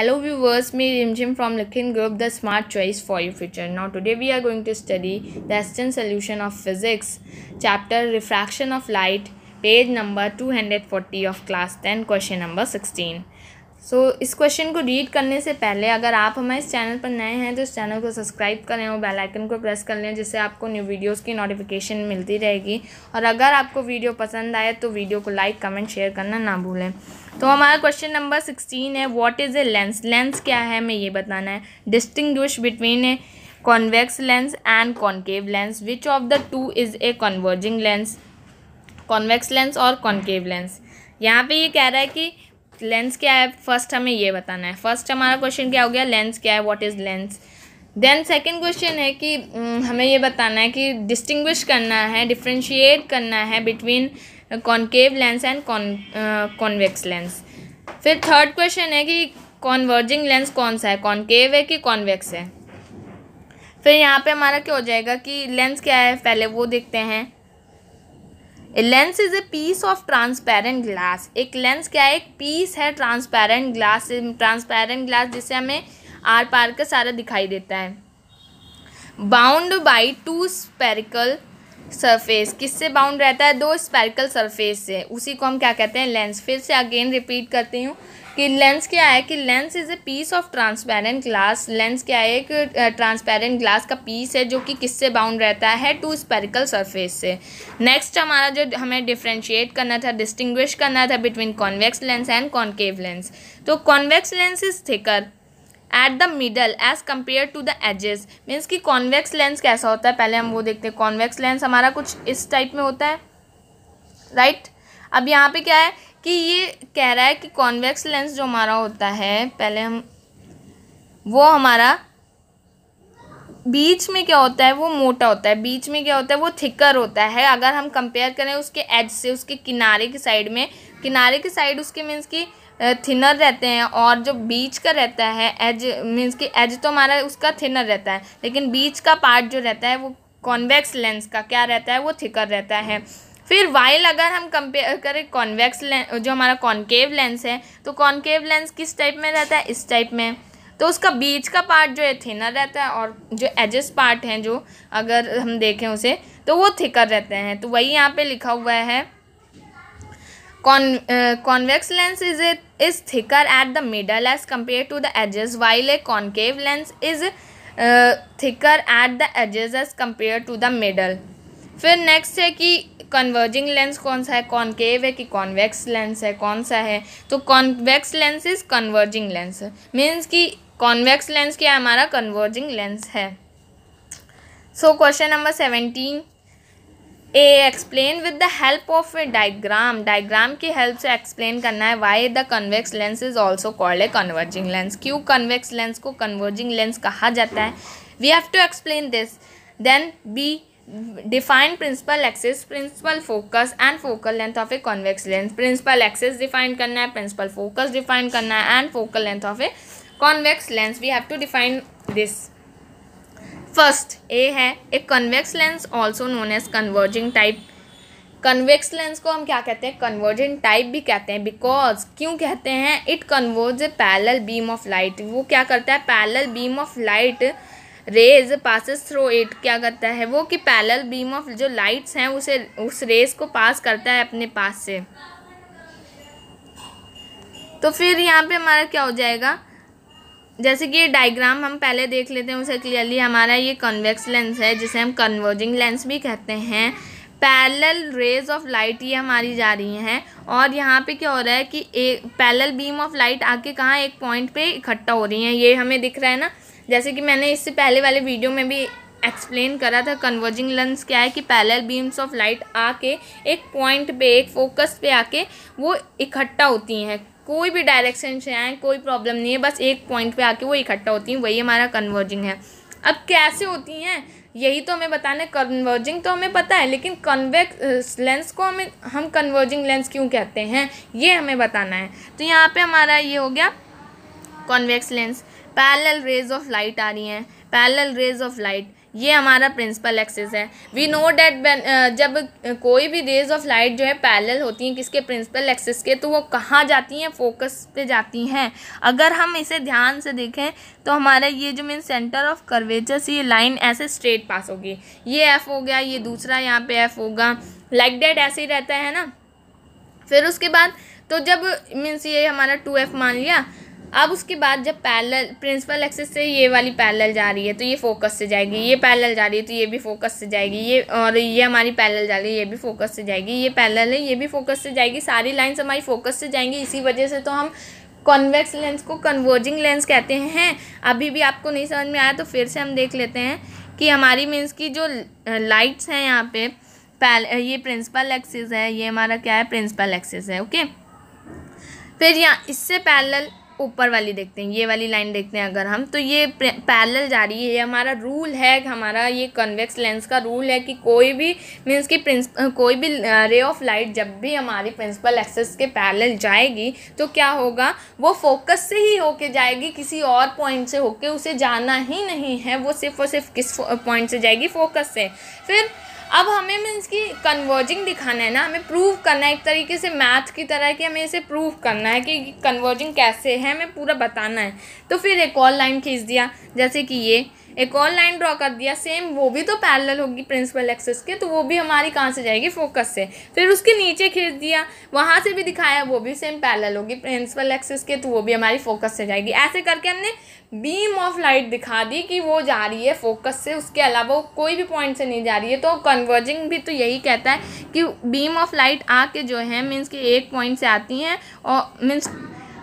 Hello viewers, me Rimjim from Likhin Group, the smart choice for your future. Now today we are going to study the Aston solution of physics, chapter refraction of light, page number 240 of class 10, question number 16. So so, इस question को read करने से पहले अगर आप हमारे इस channel पर नए हैं तो इस चैनल को सब्सक्राइब करें और बेल आइकन को प्रेस कर लें जिससे आपको न्यू वीडियोस की नोटिफिकेशन मिलती रहेगी और अगर आपको वीडियो पसंद आए तो वीडियो को लाइक कमेंट शेयर करना ना भूलें तो हमारा क्वेश्चन नंबर सिक्सटीन है what is a lens lens क्या है? हमें ये बताना है। Distinguish between a convex lens and concave lens which of the two is a converging lens convex lens और कॉन्केव लेंस यहाँ पे ये कह रहा है कि लेंस क्या है? फ़र्स्ट हमें ये बताना है। फ़र्स्ट हमारा क्वेश्चन क्या हो गया? लेंस क्या है? What is lens then second question है कि हमें ये बताना है कि डिस्टिंग्विश करना है डिफ्रेंशिएट करना है between concave lens and convex lens फिर थर्ड क्वेश्चन है कि कॉन्वर्जिंग लेंस कौन सा है? कॉन्केव है कि कॉन्वेक्स है? फिर यहाँ पे हमारा क्या हो जाएगा कि लेंस क्या है? पहले वो देखते हैं। Lens is a piece of transparent glass एक लेंस क्या है? एक पीस है ट्रांसपेरेंट ग्लास ट्रांसपेरेंट ग्लास जिससे हमें आर पार का सारा दिखाई देता है। Bound by two spherical surface किससे बाउंड रहता है? दो स्पेरिकल सरफेस से। उसी को हम क्या कहते हैं? लेंस फिर से अगेन रिपीट करती हूँ कि लेंस क्या है? कि lens is a piece of transparent glass lens क्या है? एक ट्रांसपेरेंट ग्लास का पीस है जो कि किससे बाउंड रहता है? टू स्पेरिकल सरफेस से। नेक्स्ट हमारा जो हमें डिफ्रेंशिएट करना था डिस्टिंग्विश करना था between convex lens and concave lens तो convex lens is thicker at the middle edge compare to the edges means कि कॉन्वेक्स लेंस कैसा होता है? पहले हम वो देखते हैं। कॉन्वेक्स लेंस हमारा कुछ इस टाइप में होता है। Right right? अब यहाँ पे क्या है कि ये कह रहा है कि कॉन्वेक्स लेंस जो हमारा होता है, पहले हम वो हमारा बीच में क्या होता है? वो मोटा होता है। बीच में क्या होता है? वो थिकर होता है। अगर हम कंपेयर करें उसके एज से, उसके किनारे की साइड में, किनारे की साइड उसके मीन्स की थिनर रहते हैं और जो बीच का रहता है एज मीन्स कि एज तो हमारा उसका थिनर रहता है, लेकिन बीच का पार्ट जो रहता है वो कॉन्वेक्स लेंस का, क्या रहता है वो थिकर रहता है। फिर वाइल अगर हम कंपेयर करें कॉन्वेक्स जो हमारा कॉन्केव लेंस है तो कॉन्केव लेंस किस टाइप में रहता है? इस टाइप में। तो उसका बीच का पार्ट जो है थिनर रहता है और जो एजेस पार्ट हैं जो, अगर हम देखें उसे तो वो थिकर रहते हैं। तो वही यहाँ पे लिखा हुआ है। Convex lens is is thicker at the middle edge compare to the edges while a concave lens is thicker at the edges edge compare to the middle फिर नेक्स्ट है कि कन्वर्जिंग लेंस कौन सा है? कॉनकेव है कि convex lens है? कौन सा है? तो convex lens is converging lens means कि कॉन्वेक्स लेंस क्या हमारा कन्वर्जिंग लेंस है। So question number seventeen A explain with the help of a diagram diagram की हेल्प से एक्सप्लेन करना है why the convex lens is also called a converging lens क्यों convex lens को converging lens कहा जाता है? We have to explain this then B define principal axis principal focus and focal length of a convex lens principal axis define करना है principal focus define करना है and focal length of a convex lens we have to define this first A है a convex lens, also known as converging type. Convex lens को हम क्या कहते हैं? कन्वर्जेंट टाइप भी कहते हैं बिकॉज़ क्यों कहते हैं? It converge a parallel beam of light वो क्या करता है? Parallel beam of light rays passes through it क्या करता है? वो कि पैरल बीम ऑफ़ जो लाइट्स हैं, उसे, उस रेज को पास करता है अपने पास से। तो फिर यहाँ पे हमारा क्या हो जाएगा? जैसे कि ये डायग्राम हम पहले देख लेते हैं, उसे क्लियरली हमारा ये कन्वेक्स लेंस है, जिसे हम कन्वर्जिंग लेंस भी कहते हैं। पैरेलल रेज ऑफ़ लाइट ये हमारी जा रही हैं और यहाँ पे क्या हो रहा है कि एक पैरेलल बीम ऑफ़ लाइट आके कहाँ एक पॉइंट पे इकट्ठा हो रही हैं, ये हमें दिख रहा है ना? जैसे कि मैंने इससे पहले वाले वीडियो में भी एक्सप्लेन करा था कन्वर्जिंग लेंस क्या है कि पैरेलल बीम्स ऑफ़ लाइट आके एक पॉइंट पे, एक फोकस पे आके वो इकट्ठा होती हैं। कोई भी डायरेक्शन से आए, कोई प्रॉब्लम नहीं है, बस एक पॉइंट पे आके वो इकट्ठा होती हैं, वही हमारा कन्वर्जिंग है। अब कैसे होती हैं? यही तो हमें बताना है कन्वर्जिंग तो हमें पता है, लेकिन कन्वेक्स लेंस को हमें, हम कन्वर्जिंग लेंस क्यों कहते हैं? ये हमें बताना है। तो यहाँ पे हमारा ये हो गया convex lens parallel rays of light आ रही हैं। पैरेलल रेज ऑफ़ लाइट ये हमारा प्रिंसिपल एक्सिस है। वी नो डैट जब कोई भी रेज ऑफ़ लाइट जो है पैरेलल होती हैं किसके प्रिंसिपल एक्सिस के तो वो कहाँ जाती हैं? फोकस पे जाती हैं। अगर हम इसे ध्यान से देखें तो हमारा ये जो मीन सेंटर ऑफ़ कर्वेचर से ये लाइन ऐसे स्ट्रेट पास होगी। ये एफ़ हो गया, ये दूसरा यहाँ पे एफ़ होगा। लाइक like डैट ऐसे ही रहता है ना? फिर उसके बाद तो जब मीन्स ये हमारा टू एफ़ मान लिया अब उसके बाद जब पैरेलल प्रिंसिपल एक्सेस से ये वाली पैरेलल जा रही है तो ये फोकस से जाएगी, ये पैरेलल जा रही है तो ये भी फोकस से जाएगी, ये और ये हमारी पैरेलल जा रही है, ये भी फोकस से जाएगी, ये पैरेलल है, ये भी फोकस से जाएगी, सारी लाइंस हमारी फोकस से जाएँगी, इसी वजह से तो हम कॉन्वेक्स लेंस को कन्वर्जिंग लेंस कहते हैं। अभी भी आपको नहीं समझ में आया तो फिर से हम देख लेते हैं कि हमारी मीन्स की जो लाइट्स हैं यहाँ पे पैल ये प्रिंसिपल एक्सिस है, ये हमारा क्या है प्रिंसिपल एक्सेस है ओके फिर यहाँ, इससे पैरेलल ऊपर वाली देखते हैं, ये वाली लाइन देखते हैं अगर हम तो ये पैरेलल जा रही है, ये हमारा रूल है, हमारा ये कन्वेक्स लेंस का रूल है कि कोई भी मीन्स कि प्रिंस कोई भी रे ऑफ़ लाइट जब भी हमारी प्रिंसिपल एक्सेस के पैरेलल जाएगी तो क्या होगा, वो फोकस से ही होके जाएगी, किसी और पॉइंट से होके, उसे जाना ही नहीं है, वो सिर्फ़ और सिर्फ़ किस पॉइंट से जाएगी फोकस से। फिर अब हमें मीन्स की कन्वर्जिंग दिखाना है ना, हमें प्रूव करना है एक तरीके से मैथ की तरह कि हमें इसे प्रूव करना है कि कन्वर्जिंग कैसे है, हमें पूरा बताना है। तो फिर एक और लाइन खींच दिया, जैसे कि ये। एक और लाइन ड्रॉ कर दिया सेम वो भी तो पैरेलल होगी प्रिंसिपल एक्सेस के तो वो भी हमारी कहाँ से जाएगी? फोकस से। फिर उसके नीचे खींच दिया, वहाँ से भी दिखाया, वो भी सेम पैरेलल होगी प्रिंसिपल एक्सेस के तो वो भी हमारी फोकस से जाएगी। ऐसे करके हमने बीम ऑफ़ लाइट दिखा दी कि वो जा रही है फोकस से, उसके अलावा वो कोई भी पॉइंट से नहीं जा रही है। तो कन्वर्जिंग भी तो यही कहता है कि बीम ऑफ़ लाइट आके जो है मीन्स कि एक पॉइंट से आती हैं, और मीन्स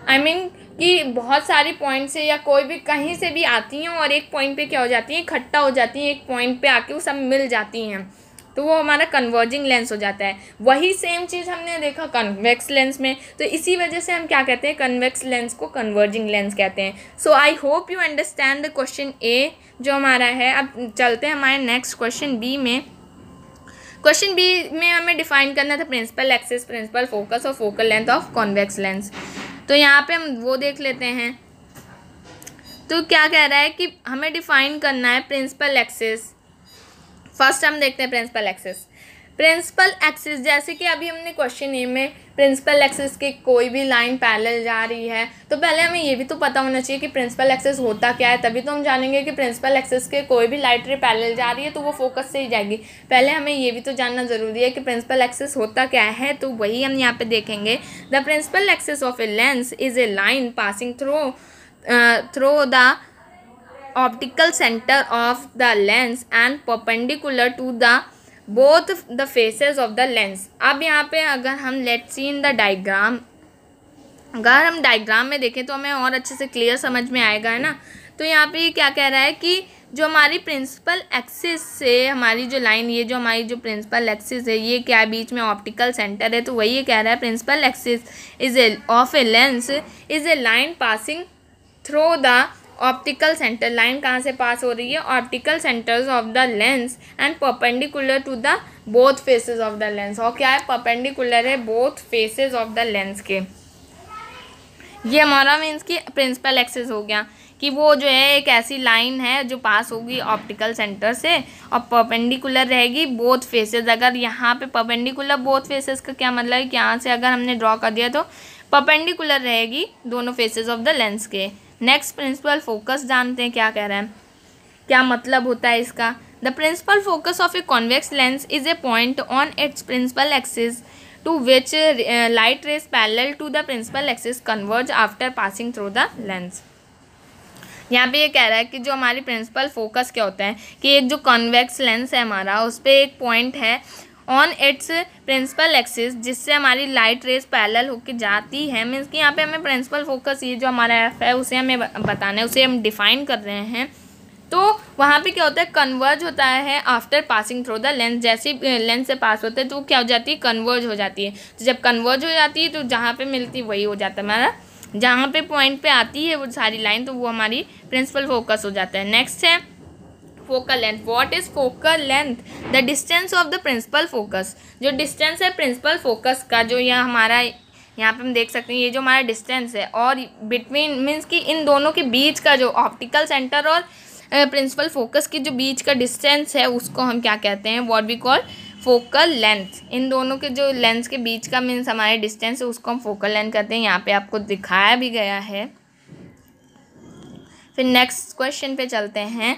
आई मीन कि बहुत सारी पॉइंट से या कोई भी कहीं से भी आती हैं और एक पॉइंट पे क्या हो जाती हैं? इकट्ठा हो जाती हैं, एक पॉइंट पे आके वो सब मिल जाती हैं। तो वो हमारा कन्वर्जिंग लेंस हो जाता है। वही सेम चीज़ हमने देखा कन्वेक्स लेंस में। तो इसी वजह से हम क्या कहते हैं? कन्वेक्स लेंस को कन्वर्जिंग लेंस कहते हैं। So I hope you understand the question A जो हमारा है। अब चलते हैं हमारे नेक्स्ट क्वेश्चन बी में। क्वेश्चन बी में हमें डिफाइन करना था प्रिंसिपल एक्सेस प्रिंसिपल फोकस और focal length of convex lens तो यहाँ पे हम वो देख लेते हैं। तो क्या कह रहा है कि हमें डिफाइन करना है प्रिंसिपल एक्सेस फ़र्स्ट हम देखते हैं प्रिंसिपल एक्सेस प्रिंसिपल एक्सिस, जैसे कि अभी हमने क्वेश्चन ए में प्रिंसिपल एक्सिस के कोई भी लाइन पैरेलल जा रही है तो पहले हमें ये भी तो पता होना चाहिए कि प्रिंसिपल एक्सिस होता क्या है, तभी तो हम जानेंगे कि प्रिंसिपल एक्सिस के कोई भी लाइट रे पैरेलल जा रही है तो वो फोकस से ही जाएगी। पहले हमें ये भी तो जानना ज़रूरी है कि प्रिंसिपल एक्सिस होता क्या है तो वही हम यहाँ पे देखेंगे। The principal axis of a lens is a line passing through through the optical centre of the lens and perpendicular to the both the faces of the lens अब यहाँ पे अगर हम let see in the diagram अगर हम diagram में देखें तो हमें और अच्छे से क्लियर समझ में आएगा, है ना? तो यहाँ पे क्या कह रहा है कि जो हमारी प्रिंसिपल एक्सिस से हमारी जो लाइन ये जो हमारी जो प्रिंसिपल एक्सिस है, ये क्या बीच में ऑप्टिकल सेंटर है तो वही ये कह रहा है principal axis is a of a lens is a line passing through the optical centre line कहाँ से पास हो रही है? Optical centres of the lens and perpendicular to the both faces of the lens और क्या है? Perpendicular है both faces of the lens के। ये हमारा मीन्स कि प्रिंसिपल एक्सेस हो गया कि वो जो है एक ऐसी लाइन है जो पास होगी ऑप्टिकल सेंटर से और परपेंडिकुलर रहेगी बोथ फेसेस अगर यहाँ पे परपेंडिकुलर बोथ फेसेस का क्या मतलब है? कि यहाँ से अगर हमने ड्रॉ कर दिया तो परपेंडिकुलर रहेगी दोनों फेसेस ऑफ़ द लेंस के। नेक्स्ट प्रिंसिपल फोकस जानते हैं क्या कह रहे हैं। क्या मतलब होता है इसका? The principal focus of a convex lens is a point on its principal axis to which light rays parallel to the principal axis converge after passing through the lens यहाँ पे ये कह रहा है कि जो हमारी प्रिंसिपल फोकस क्या होता है? कि एक जो कॉन्वेक्स लेंस है हमारा, उस पर एक पॉइंट है ऑन इट्स प्रिंसिपल एक्सिस जिससे हमारी लाइट रेस पैरेलल होकर जाती है। मीन्स कि यहाँ पे हमें प्रिंसिपल फोकस ये जो हमारा एफ़ है, उसे हमें बताना है, उसे हम डिफाइन कर रहे हैं। तो वहाँ पे क्या होता है? कन्वर्ज होता है after passing through the lens जैसे लेंस से पास होते हैं तो क्या हो जाती है? कन्वर्ज हो जाती है। तो जब कन्वर्ज हो जाती है तो जहाँ पे मिलती वही हो जाता है हमारा। जहाँ पे पॉइंट पे आती है वो सारी लाइन तो वो हमारी प्रिंसिपल फोकस हो जाता है। नेक्स्ट है focal length what is focal length the distance of the principal focus जो डिस्टेंस है प्रिंसिपल फोकस का, जो यह हमारा, यहाँ पे हम देख सकते हैं, ये जो हमारा डिस्टेंस है, और बिटवीन मीन्स कि इन दोनों के बीच का जो ऑप्टिकल सेंटर और प्रिंसिपल फोकस के जो बीच का डिस्टेंस है, उसको हम क्या कहते हैं? What we call focal length इन दोनों के जो लेंस के बीच का मीन्स हमारे डिस्टेंस है, उसको हम फोकल लेंथ कहते हैं। यहाँ पे आपको दिखाया भी गया है। फिर नेक्स्ट क्वेश्चन पे चलते हैं।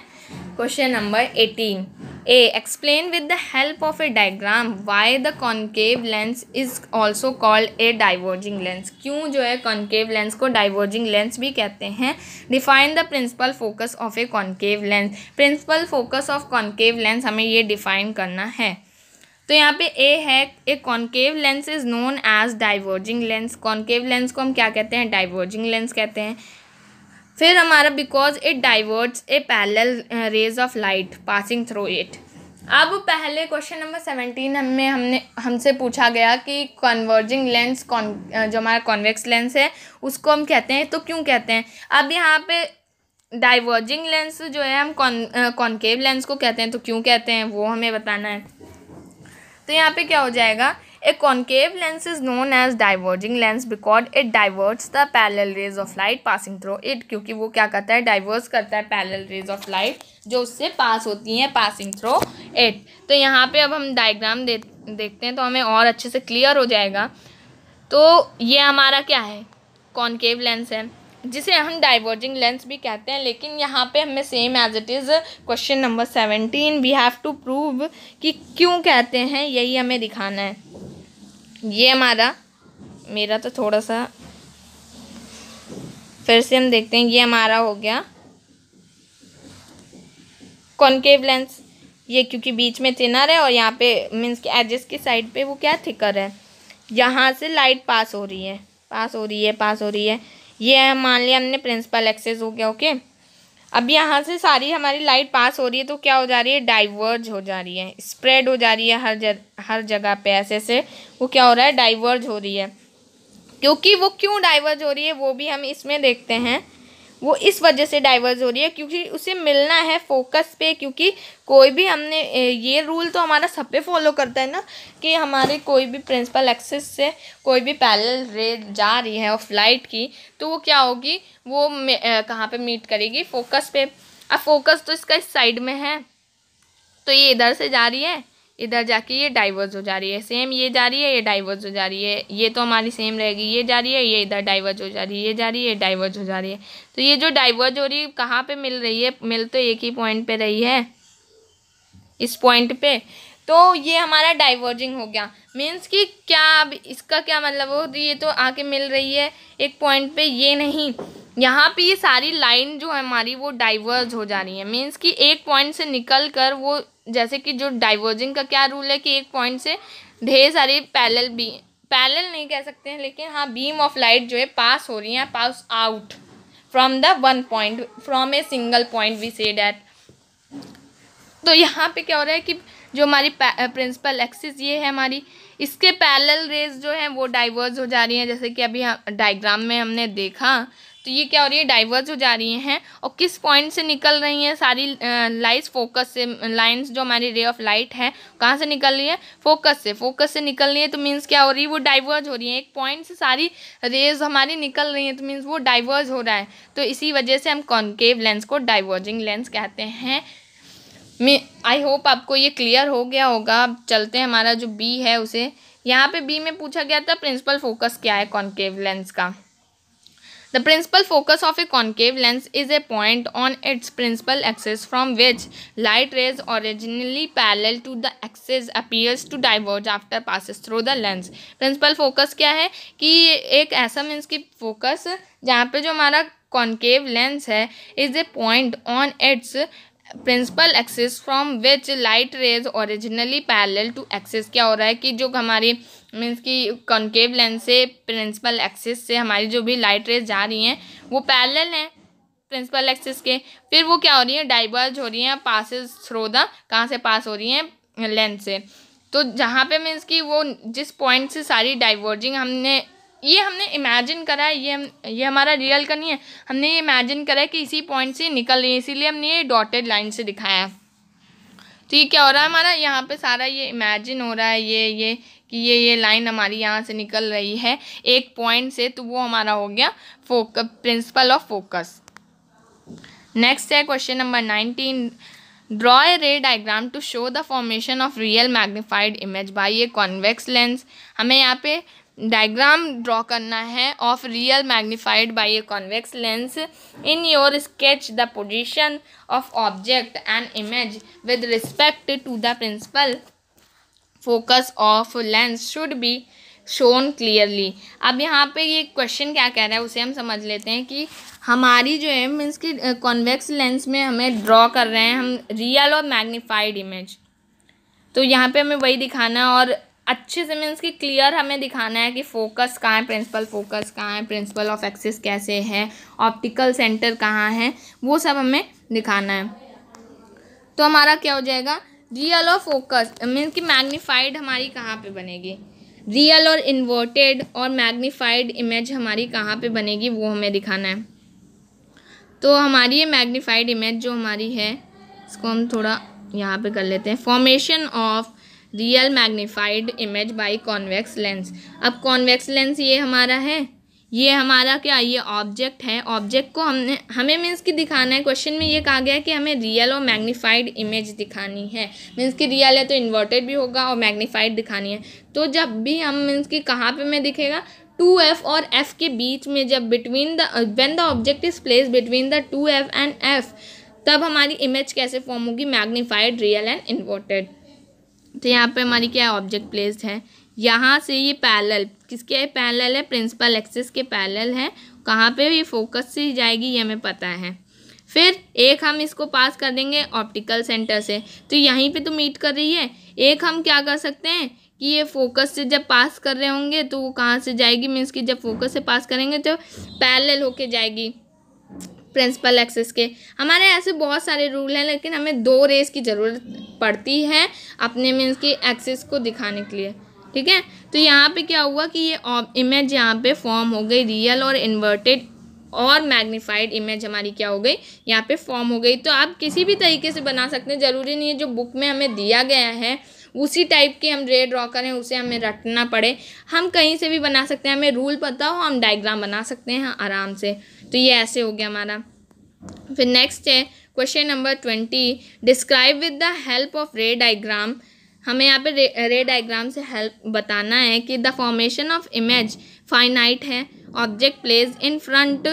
Question number eighteen A explain with the help of a diagram why the concave lens is also called a diverging lens क्यों जो है कॉन्केव लेंस को डाइवर्जिंग लेंस भी कहते हैं? Define the principal focus of a concave lens principal focus of concave lens हमें ये define करना है। तो यहाँ पे ए है a concave lens is known as diverging lens concave lens को हम क्या कहते हैं? डाइवर्जिंग लेंस कहते हैं। फिर हमारा because it diverts a parallel rays of light passing through it अब पहले क्वेश्चन नंबर सेवनटीन हमें, हमने, हमसे पूछा गया कि कन्वर्जिंग लेंस कॉन जो हमारा कॉन्वेक्स लेंस है, उसको हम कहते हैं तो क्यों कहते हैं? अब यहाँ पे डाइवर्जिंग लेंस जो है, हम कॉन कॉन्केव लेंस को कहते हैं तो क्यों कहते हैं, वो हमें बताना है। तो यहाँ पे क्या हो जाएगा? A concave lens is known as diverging lens because it diverts the parallel rays of light passing through it क्योंकि वो क्या करता है? डाइवर्स करता है पैरेलल रेज ऑफ़ लाइट जो उससे पास होती हैं पासिंग थ्रू इट तो यहाँ पे अब हम डायग्राम दे, देखते हैं तो हमें और अच्छे से क्लियर हो जाएगा। तो ये हमारा क्या है? कॉन्केव लेंस है, जिसे हम डाइवर्जिंग लेंस भी कहते हैं, लेकिन यहाँ पे हमें same as it is question number seventeen we have to prove कि क्यों कहते हैं, यही हमें दिखाना है। ये हमारा, मेरा तो थोड़ा सा फिर से हम देखते हैं, ये हमारा हो गया। कॉन्केव लेंस ये क्योंकि बीच में थिनर है और यहाँ पे मीन्स के एजेस की साइड पे वो क्या थिकर है। यहाँ से लाइट पास हो रही है पास हो रही है पास हो रही है। ये मान लिया हमने प्रिंसिपल एक्सेस हो गया ओके अब यहाँ से सारी हमारी लाइट पास हो रही है तो क्या हो जा रही है? डाइवर्ज हो जा रही है। स्प्रेड हो जा रही है हर जग, हर जगह पे ऐसे से। वो क्या हो रहा है? डाइवर्ज हो रही है। क्योंकि वो क्यों डाइवर्ज हो रही है वो भी हम इसमें देखते हैं। वो इस वजह से डाइवर्स हो रही है क्योंकि उसे मिलना है फोकस पे, क्योंकि कोई भी हमने ये रूल तो हमारा सब पे फॉलो करता है ना, कि हमारे कोई भी प्रिंसिपल एक्सेस से कोई भी पैरेलल रे जा रही है ऑफ़ लाइट की तो वो क्या होगी, वो कहाँ पे मीट करेगी? फोकस पे। अब फोकस तो इसका इस साइड में है तो ये इधर से जा रही है इधर जाके ये डाइवर्स हो जा रही है। सेम ये जा रही है, ये डाइवर्स हो जा रही है। ये तो हमारी सेम रहेगी। ये जा रही है, ये इधर डाइवर्स हो जा रही है। ये जा रही है डाइवर्स हो जा रही है। तो ये जो डाइवर्स हो रही है, कहाँ पर मिल रही है? मिल तो एक ही पॉइंट पर रही है। इस पॉइंट पे। तो ये हमारा डाइवर्जिंग हो गया। मीन्स कि क्या अब इसका क्या मतलब हो? तो ये तो आके मिल रही है एक पॉइंट पे, ये नहीं। यहाँ पे ये सारी लाइन जो है हमारी वो डाइवर्ज हो जा रही है। मीन्स कि एक पॉइंट से निकल कर वो जैसे कि जो डाइवर्जिंग का क्या रूल है कि एक पॉइंट से ढेर सारी पैरेलल बी पैरेलल नहीं कह सकते हैं, लेकिन हाँ बीम ऑफ़ लाइट जो है पास हो रही है pass out from the one point from a single point we say that तो यहाँ पे क्या हो रहा है कि जो हमारी प्रिंसिपल एक्सिस ये है हमारी, इसके पैरेलल रेज जो है, वो डाइवर्स हो जा रही हैं, जैसे कि अभी डायग्राम में हमने देखा तो ये क्या हो रही है? डाइवर्स हो जा रही हैं और किस पॉइंट से निकल रही हैं? सारी लाइट्स फोकस से लाइंस जो हमारी रे ऑफ़ लाइट है, कहाँ से निकल रही है? फोकस से। फोकस से निकल रही है तो मीन्स क्या हो रही है? वो डाइवर्ज हो रही है। एक पॉइंट से सारी रेज हमारी निकल रही हैं तो मीन्स वो डाइवर्ज हो रहा है। तो इसी वजह से हम कॉन्केव लेंस को डाइवर्जिंग लेंस कहते हैं। आई होप आपको ये क्लियर हो गया होगा। अब चलते हैं हमारा जो बी है उसे। यहाँ पे बी में पूछा गया था प्रिंसिपल फोकस क्या है कॉन्केव लेंस का? The principal focus of a concave lens is a point on its principal axis from which light rays originally parallel to the axis appears to diverge after passes through the lens. Principal focus क्या है कि एक ऐसा means की focus जहाँ पे जो हमारा कॉन्केव लेंस है is a point on its principal axis from which light rays originally parallel to axis क्या हो रहा है कि जो हमारी मीन्स कि कॉन्केव लेंस से प्रिंसिपल एक्सिस से हमारी जो भी लाइट रेज जा रही हैं, वो पैरेलल हैं प्रिंसिपल एक्सिस के। फिर वो क्या हो रही है? डाइवर्ज हो रही हैं पासिस थ्रो द कहाँ से पास हो रही हैं? लेंस से। तो जहाँ पे मीन्स कि वो जिस पॉइंट से सारी डाइवर्जिंग हमने, ये हमने इमेजिन करा है, ये हम, ये हमारा रियल का नहीं है। हमने ये इमेजिन करा है कि इसी पॉइंट से निकल रही है, इसीलिए हमने ये डॉटेड लाइन से दिखाया। है तो ये क्या हो रहा है हमारा? यहाँ पे सारा ये इमेजिन हो रहा है, ये ये कि ये ये लाइन हमारी यहाँ से निकल रही है एक पॉइंट से तो वो हमारा हो गया फोक प्रिंसिपल ऑफ़ फोकस नेक्स्ट है question number nineteen draw a ray diagram to show the formation of real magnified image by a convex lens हमें यहाँ पे डायग्राम ड्रॉ करना है of real magnified by a convex lens in your sketch the position of object and image with respect to the principal focus of lens should be shown clearly. अब यहाँ पे ये question क्या कह रहा है, उसे हम समझ लेते हैं कि हमारी जो है मीन्स की कॉन्वेक्स लेंस में हमें ड्रॉ कर रहे हैं हम रियल और मैग्नीफाइड इमेज तो यहाँ पे हमें वही दिखाना है और अच्छे से मीन्स की क्लियर हमें दिखाना है कि फोकस कहाँ है प्रिंसिपल फोकस कहाँ है प्रिंसिपल ऑफ़ एक्सिस कैसे है ऑप्टिकल सेंटर कहाँ है, वो सब हमें दिखाना है। तो हमारा क्या हो जाएगा रियल और फोकस मीन्स की मैग्नीफाइड हमारी कहाँ पे बनेगी? रियल और इन्वर्टेड और मैग्नीफाइड इमेज हमारी कहाँ पे बनेगी वो हमें दिखाना है। तो हमारी ये मैग्नीफाइड इमेज जो हमारी है, इसको हम थोड़ा यहाँ पे कर लेते हैं। Formation of real magnified image by convex lens अब कॉन्वेक्स लेंस ये हमारा है ये हमारा क्या, ये ऑब्जेक्ट है। ऑब्जेक्ट को हमने, हमें मीन्स की दिखाना है। क्वेश्चन में ये कहा गया है कि हमें रियल और मैग्नीफाइड इमेज दिखानी है। मीन्स की रियल है तो इन्वर्टेड भी होगा और मैग्नीफाइड दिखानी है। तो जब भी हम मीन्स की कहाँ पे में दिखेगा टू एफ़ और एफ़ के बीच में जब between the when the object is place between the two F and F तब हमारी इमेज कैसे फॉर्म होगी? मैग्नीफाइड रियल एंड इन्वर्टेड तो यहाँ पे हमारी क्या ऑब्जेक्ट प्लेस्ड है? यहाँ से ये पैरेलल किसके पैरेलल है? प्रिंसिपल एक्सिस के पैरेलल है। कहाँ पे ये फोकस से जाएगी, ये हमें पता है। फिर एक हम इसको पास कर देंगे ऑप्टिकल सेंटर से। तो यहीं पे तो मीट कर रही है। एक हम क्या कर सकते हैं कि ये फोकस से जब पास कर रहे होंगे तो वो कहाँ से जाएगी? मीन्स कि जब फोकस से पास करेंगे तो पैरेलल होके जाएगी प्रिंसिपल एक्सेस के। हमारे ऐसे बहुत सारे रूल हैं, लेकिन हमें दो रेस की ज़रूरत पड़ती है अपने मीन्स की एक्सेस को दिखाने के लिए। ठीक है? तो यहाँ पे क्या हुआ कि ये इमेज यहाँ पे फॉर्म हो गई रियल और इन्वर्टेड और मैग्नीफाइड इमेज हमारी क्या हो गई? यहाँ पे फॉर्म हो गई। तो आप किसी भी तरीके से बना सकते हैं। ज़रूरी नहीं है जो बुक में हमें दिया गया है, उसी टाइप के हम रे ड्रॉ करें, उसे हमें रटना पड़े। हम कहीं से भी बना सकते हैं। हमें रूल पता हो हम डायग्राम बना सकते हैं आराम से। तो ये ऐसे हो गया हमारा। फिर नेक्स्ट है question number twenty describe with the help of ray diagram हमें यहाँ पे रे, रे डायग्राम से हेल्प बताना है कि the formation of image finite है। Object place in front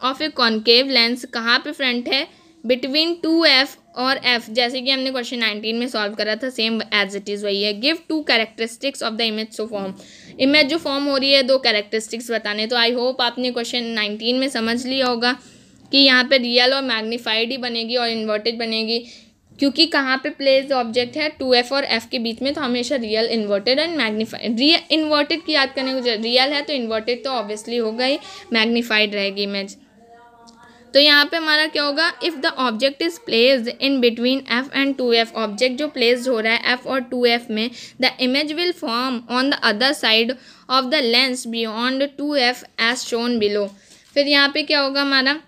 of a concave lens कहाँ पे फ्रंट है? बिटवीन टू एफ़ और एफ़ जैसे कि हमने क्वेश्चन नाइनटीन में सॉल्व करा था सेम एज इट इज़ वही है। Give two characteristics of the image so form image जो फॉर्म हो रही है दो कैरेक्टरिस्टिक्स बताने। तो आई होप आपने क्वेश्चन नाइनटीन में समझ लिया होगा कि यहाँ पे रियल और मैग्नीफाइड ही बनेगी और इन्वर्टेड बनेगी। क्योंकि कहाँ पे प्लेस ऑब्जेक्ट है? टू एफ़ और एफ़ के बीच में तो हमेशा real inverted and magnified real inverted की याद करने को रियल है तो इन्वर्टेड तो ऑब्वियसली होगा ही मैग्नीफाइड रहेगी इमेज तो यहाँ पे हमारा क्या होगा? If the object is placed in between F and two F object जो प्लेस्ड हो रहा है एफ़ और टू एफ़ में the image will form on the other side of the lens beyond two F as shown below फिर यहाँ पे क्या होगा हमारा?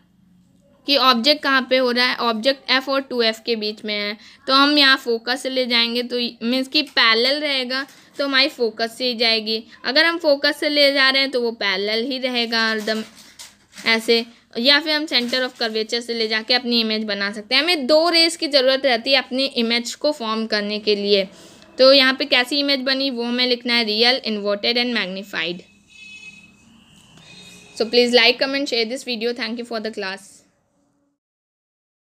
कि ऑब्जेक्ट कहाँ पे हो रहा है? ऑब्जेक्ट एफ़ और टू एफ़ के बीच में है। तो हम यहाँ फोकस से ले जाएँगे तो मीन्स कि पैरेलल रहेगा तो हमारी फोकस से ही जाएगी। अगर हम फोकस से ले जा रहे हैं तो वो पैरेलल ही रहेगा एकदम ऐसे। या फिर हम सेंटर ऑफ़ कर्वेचर से ले जाके अपनी इमेज बना सकते हैं। हमें दो रेस की ज़रूरत रहती है अपनी इमेज को फॉर्म करने के लिए। तो यहाँ पे कैसी इमेज बनी, वो हमें लिखना है real inverted and magnified so, please like, comment, share this video. Thank you for the class.